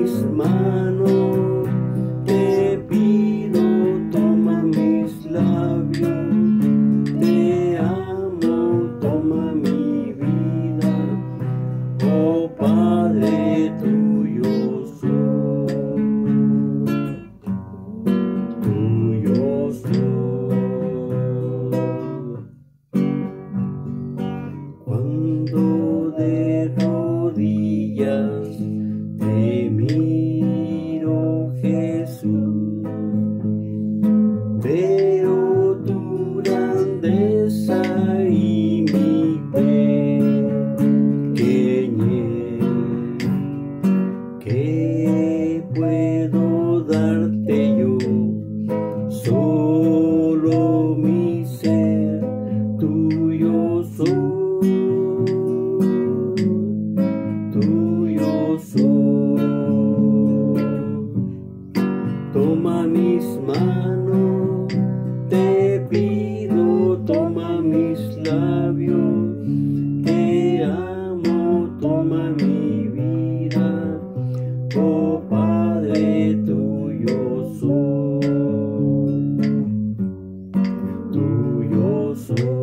mis manos, te pido, toma mis labios, te amo, toma mi vida, oh Padre tuyo soy, tuyo soy. Cuando derro Veo tu grandeza y mi pequeñez. ¿Qué puedo darte yo? Solo mi ser, tuyo soy. mis manos, te pido, toma mis labios, te amo, toma mi vida, oh Padre tuyo soy, tuyo soy.